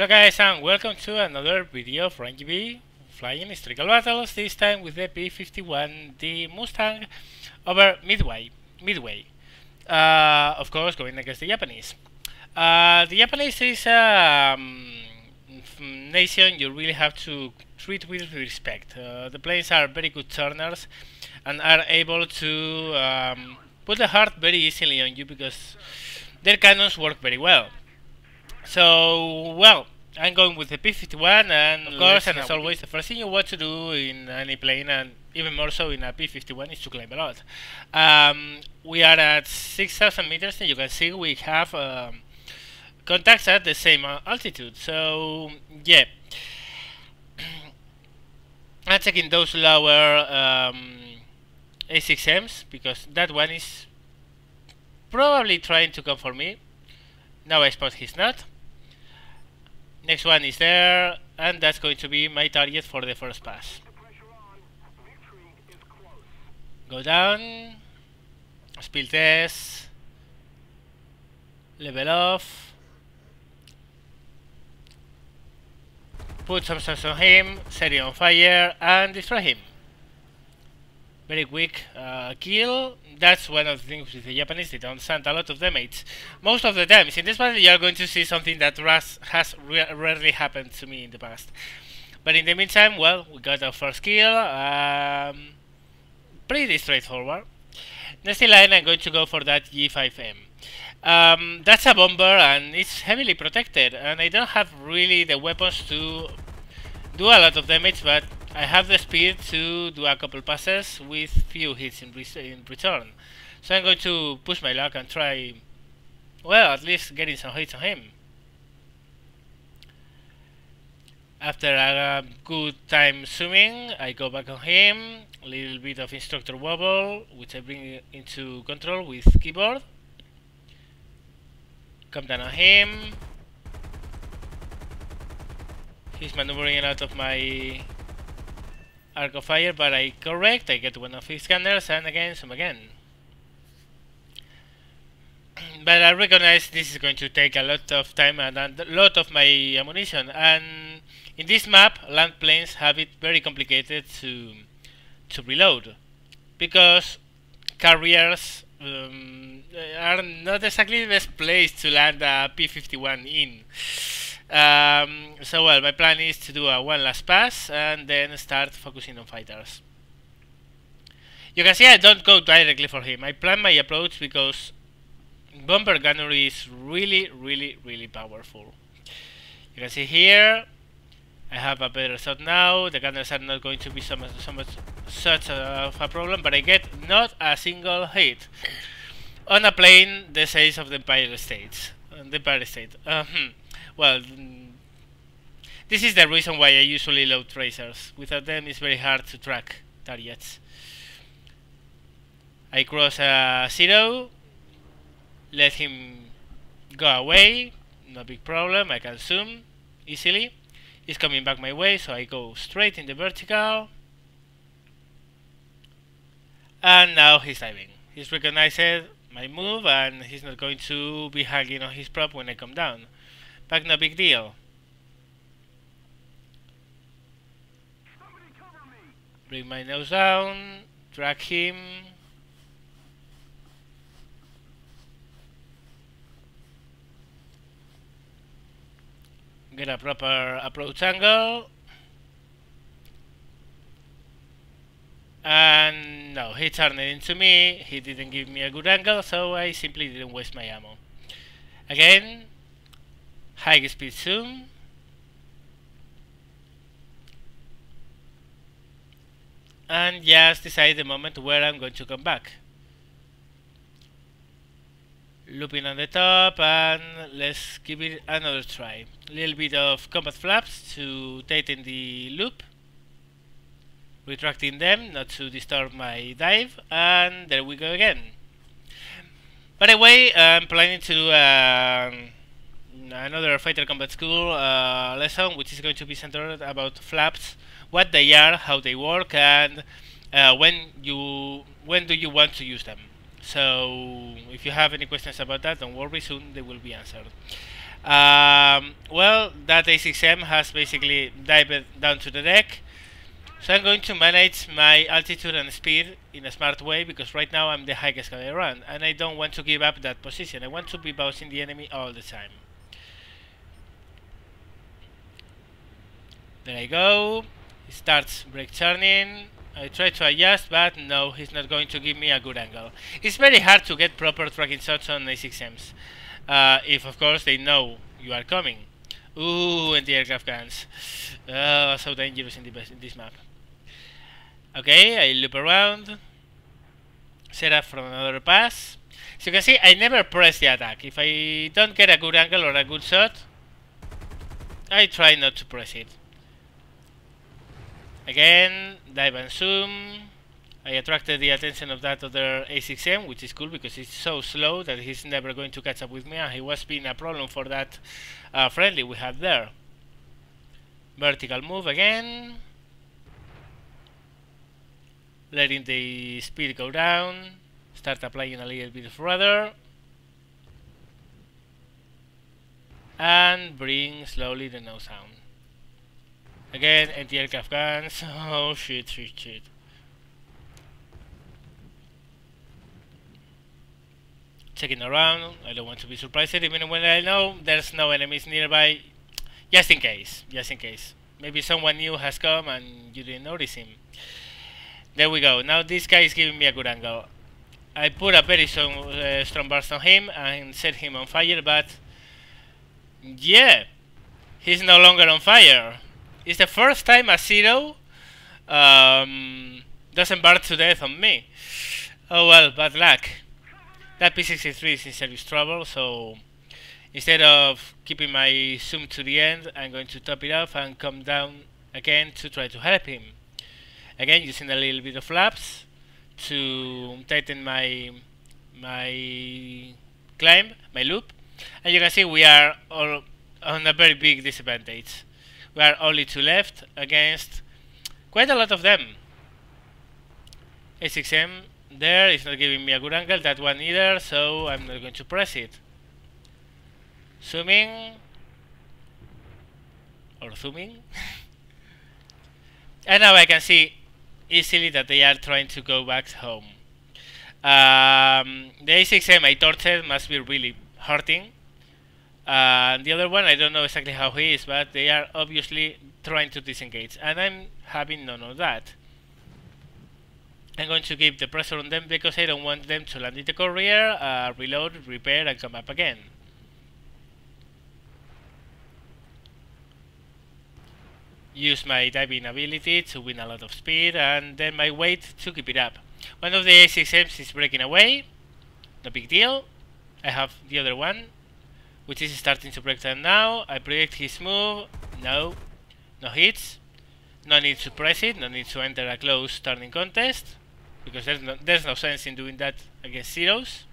Hello guys and welcome to another video of RAMJB flying historical battles, this time with the P-51D Mustang over Midway. Midway. Uh, of course going against the Japanese. Uh, the Japanese is a um, nation you really have to treat with respect. Uh, the planes are very good turners and are able to um, put the heart very easily on you because their cannons work very well. So, well, I'm going with the P51 and of course, and as always, the first thing you want to do in any plane and even more so in a P51 is to climb a lot. Um, we are at 6,000 meters and you can see we have um, contacts at the same altitude. So, yeah. I'm checking those lower um, A6Ms because that one is probably trying to come for me. Now I suppose he's not. Next one is there, and that's going to be my target for the first pass. Go down, spill test, level off, put some shots on him, set it on fire, and destroy him. Very quick uh, kill, that's one of the things with the Japanese, they don't send a lot of damage. Most of the times, in this battle you are going to see something that has rarely happened to me in the past. But in the meantime, well, we got our first kill, um, pretty straightforward. Next in line I'm going to go for that G5M. Um, that's a bomber and it's heavily protected and I don't have really the weapons to do a lot of damage but I have the speed to do a couple passes with few hits in, in return. So I'm going to push my luck and try, well, at least getting some hits on him. After a good time swimming, I go back on him, a little bit of instructor wobble, which I bring into control with keyboard. Come down on him. He's maneuvering out of my arc of fire, but I correct, I get one of his scanners, and again, some again. but I recognize this is going to take a lot of time and a lot of my ammunition, and in this map, land planes have it very complicated to to reload, because carriers um, are not exactly the best place to land a P-51 in. Um, so well, my plan is to do a one last pass and then start focusing on fighters. You can see I don't go directly for him. I plan my approach because bomber gunnery is really, really, really powerful. You can see here, I have a better shot now. The gunners are not going to be so much, so much such a, of a problem, but I get not a single hit on a plane the size of the Empire State. The Empire State. Uh -huh. Well, mm, this is the reason why I usually load tracers. Without them, it's very hard to track targets. I cross a zero, let him go away, no big problem, I can zoom easily. He's coming back my way, so I go straight in the vertical. And now he's diving. He's recognized my move and he's not going to be hanging on his prop when I come down. But no big deal. Bring my nose down, drag him. Get a proper approach angle. And no, he turned it into me, he didn't give me a good angle, so I simply didn't waste my ammo. Again, high speed zoom. and just decide the moment where I'm going to come back. Looping on the top and let's give it another try. A little bit of combat flaps to tighten the loop. Retracting them not to disturb my dive and there we go again. By the way, I'm planning to do uh, another fighter combat school uh, lesson which is going to be centered about flaps what they are, how they work, and uh, when you when do you want to use them. So if you have any questions about that, don't worry, soon they will be answered. Um, well, that that A6M has basically dived down to the deck. So I'm going to manage my altitude and speed in a smart way because right now I'm the highest guy around and I don't want to give up that position. I want to be bouncing the enemy all the time. There I go. He starts brake turning. I try to adjust, but no, he's not going to give me a good angle. It's very hard to get proper tracking shots on A6Ms. Uh, if, of course, they know you are coming. Ooh, and the aircraft guns. Oh, so dangerous in, the, in this map. Okay, I loop around. Set up from another pass. So you can see, I never press the attack. If I don't get a good angle or a good shot, I try not to press it. Again, dive and zoom. I attracted the attention of that other A6M, which is cool because he's so slow that he's never going to catch up with me, and he was being a problem for that uh, friendly we had there. Vertical move again. Letting the speed go down. Start applying a little bit of rudder. And bring slowly the nose down. Again, anti-aircraft guns. Oh shit, shit, shit. Checking around. I don't want to be surprised even when I know there's no enemies nearby. Just in case. Just in case. Maybe someone new has come and you didn't notice him. There we go. Now this guy is giving me a good angle. I put a very strong, uh, strong burst on him and set him on fire, but yeah, he's no longer on fire. It's the first time a zero um, doesn't burn to death on me. Oh well, bad luck. That P63 is in serious trouble, so instead of keeping my zoom to the end, I'm going to top it off and come down again to try to help him. Again, using a little bit of flaps to tighten my my climb, my loop. And you can see we are all on a very big disadvantage. We are only two left against quite a lot of them. A6M there is not giving me a good angle, that one either, so I'm not going to press it. Zooming. Or zooming. and now I can see easily that they are trying to go back home. Um, the A6M I tortured must be really hurting. Uh, the other one, I don't know exactly how he is, but they are obviously trying to disengage, and I'm having none of that. I'm going to keep the pressure on them because I don't want them to land in the courier, uh, reload, repair, and come up again. Use my diving ability to win a lot of speed, and then my weight to keep it up. One of the A6Ms is breaking away, no big deal. I have the other one, which is starting to break down now. I predict his move. No. No hits. No need to press it. No need to enter a close turning contest. Because there's no, there's no sense in doing that against zeros.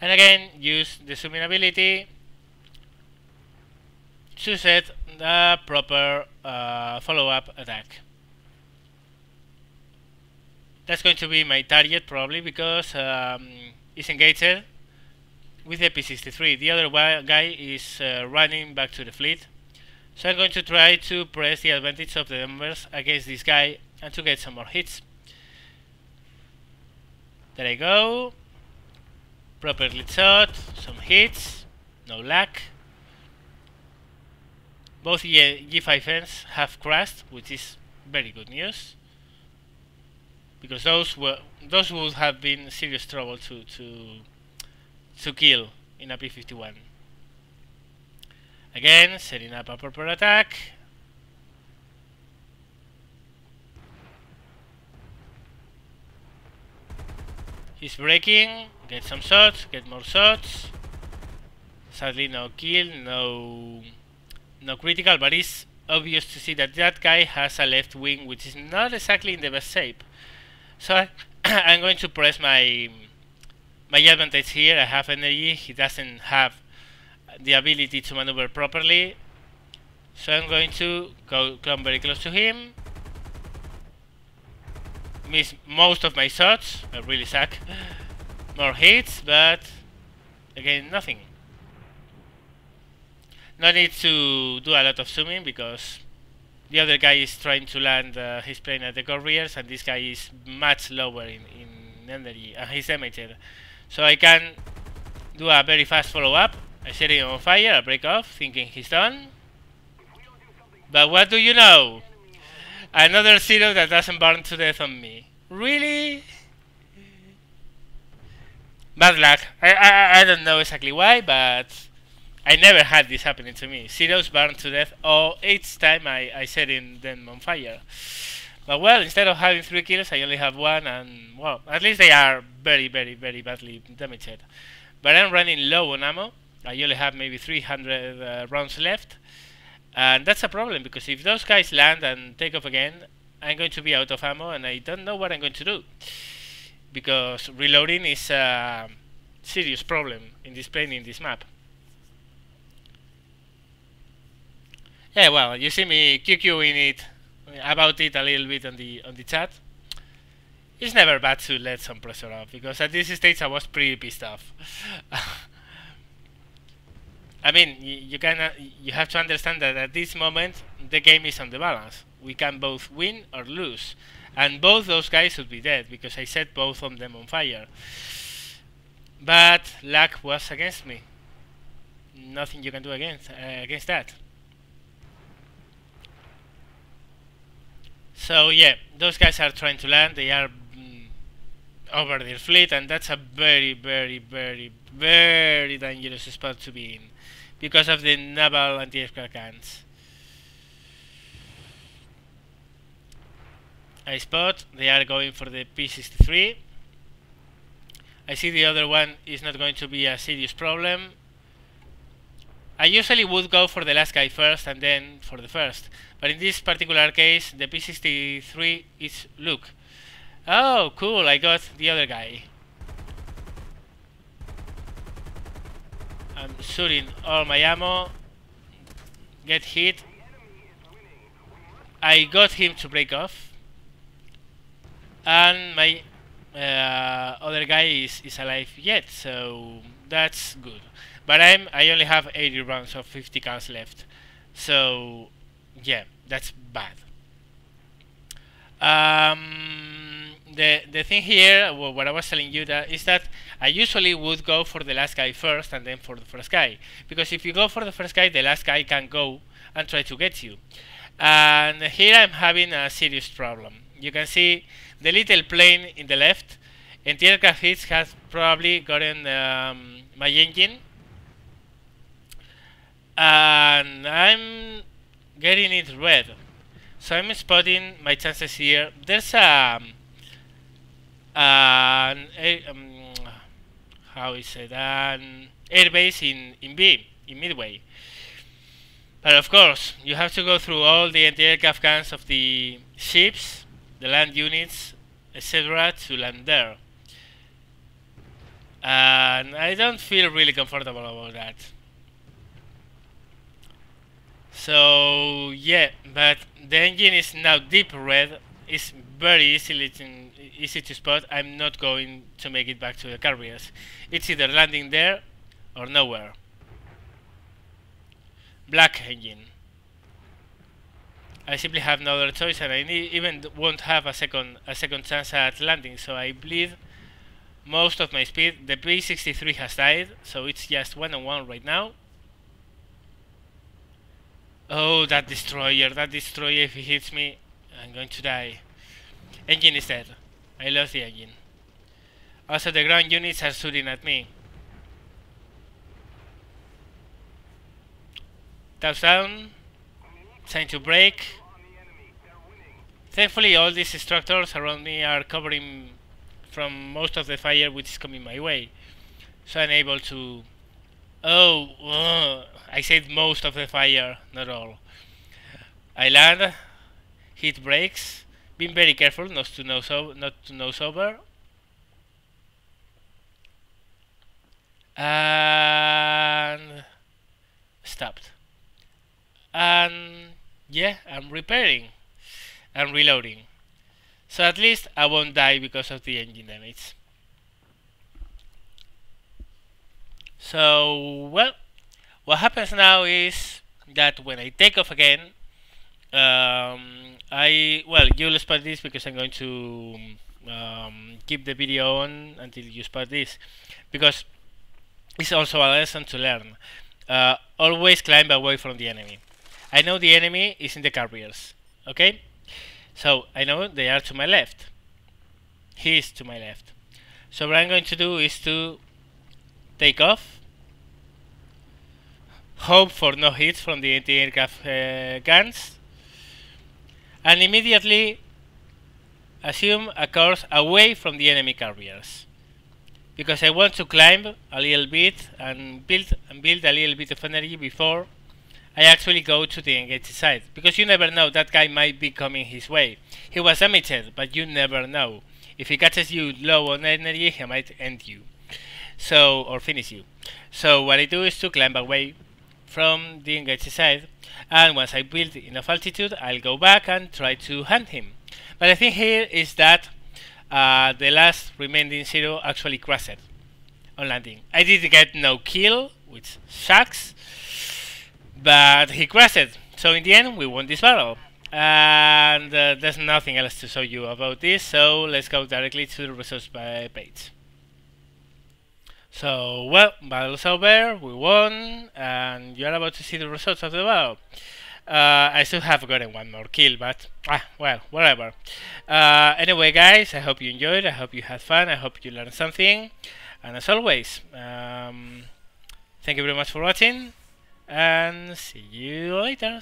And again, use the zooming ability to set the proper uh, follow-up attack. That's going to be my target probably because um, is engaged with the P63. The other guy is uh, running back to the fleet. So I'm going to try to press the advantage of the numbers against this guy and to get some more hits. There I go. Properly shot, some hits, no luck. Both G5Ms have crashed, which is very good news because those were those would have been serious trouble to to to kill in a P51. Again, setting up a proper attack. He's breaking, get some shots, get more shots. Sadly no kill, no no critical, but it's obvious to see that that guy has a left wing which is not exactly in the best shape. So I'm going to press my my advantage here. I have energy. He doesn't have the ability to maneuver properly. So I'm going to go come very close to him. Miss most of my shots. I really suck. More hits, but again nothing. No need to do a lot of zooming because the other guy is trying to land uh, his plane at the couriers and this guy is much lower in, in energy and he's damaged. So I can do a very fast follow-up. I set him on fire, I break off, thinking he's done. But what do you know? Another zero that doesn't burn to death on me. Really? Bad luck. I, I, I don't know exactly why, but I never had this happening to me. Zeros burn to death all each time I, I set in them on fire. But well, instead of having three kills, I only have one, and well, at least they are very, very, very badly damaged. But I'm running low on ammo. I only have maybe 300 uh, rounds left, and that's a problem because if those guys land and take off again, I'm going to be out of ammo, and I don't know what I'm going to do because reloading is a serious problem in this plane in this map. Yeah, well, you see me QQing it about it a little bit on the on the chat. It's never bad to let some pressure off because at this stage I was pretty pissed off. I mean, you, you can you have to understand that at this moment the game is on the balance. We can both win or lose, and both those guys should be dead because I set both of them on fire. But luck was against me. Nothing you can do against uh, against that. So yeah, those guys are trying to land. They are mm, over their fleet, and that's a very, very, very, very dangerous spot to be in because of the naval anti-aircraft guns. I spot they are going for the P63. I see the other one is not going to be a serious problem. I usually would go for the last guy first and then for the first. But in this particular case, the P63 is Luke. Oh, cool, I got the other guy. I'm shooting all my ammo. Get hit. I got him to break off. And my uh, other guy is, is alive yet, so that's good. But I'm I only have 80 rounds of 50 cans left. So yeah, that's bad. Um, the the thing here, well, what I was telling you that is that I usually would go for the last guy first and then for the first guy, because if you go for the first guy, the last guy can go and try to get you. And here I'm having a serious problem. You can see the little plane in the left. Anti-aircraft has probably gotten um, my engine, and I'm getting it red. So I'm spotting my chances here. There's a um, an um, how is it an airbase in in B in Midway. But of course, you have to go through all the anti-aircraft guns of the ships, the land units, etc. to land there. And I don't feel really comfortable about that. So yeah, but the engine is now deep red. It's very easily easy to spot. I'm not going to make it back to the carriers. It's either landing there or nowhere. Black engine. I simply have no other choice, and I even won't have a second a second chance at landing. So I bleed most of my speed. The P63 has died, so it's just one on one right now. Oh, that destroyer, that destroyer, if he hits me, I'm going to die. Engine is dead. I lost the engine. Also, the ground units are shooting at me. Touchdown. Time to break. Thankfully, all these structures around me are covering from most of the fire which is coming my way. So I'm able to... Oh, uh, I saved most of the fire, not all. I land, hit brakes, being very careful not to nose over, not to nose over. And stopped. And yeah, I'm repairing and reloading. So at least I won't die because of the engine damage. So, well, what happens now is that when I take off again, um, I well you'll spot this because I'm going to um, keep the video on until you spot this because it's also a lesson to learn. Uh, always climb away from the enemy. I know the enemy is in the carriers, okay? So I know they are to my left. He is to my left. So what I'm going to do is to take off, hope for no hits from the anti-aircraft uh, guns, and immediately assume a course away from the enemy carriers because I want to climb a little bit and build and build a little bit of energy before I actually go to the engaged side because you never know that guy might be coming his way. He was damaged, but you never know. If he catches you low on energy, he might end you. So or finish you. So what I do is to climb away from the engaged side and once I build enough altitude I'll go back and try to hunt him. But the thing here is that uh, the last remaining zero actually crashed on landing. I did get no kill, which sucks, but he crashed. So in the end, we won this battle. And uh, there's nothing else to show you about this, so let's go directly to the results page. So, well, battle's over, we won, and you're about to see the results of the battle. Uh, I still have gotten one more kill, but ah, well, whatever. Uh, anyway, guys, I hope you enjoyed. I hope you had fun. I hope you learned something. And as always, um, thank you very much for watching, and see you later.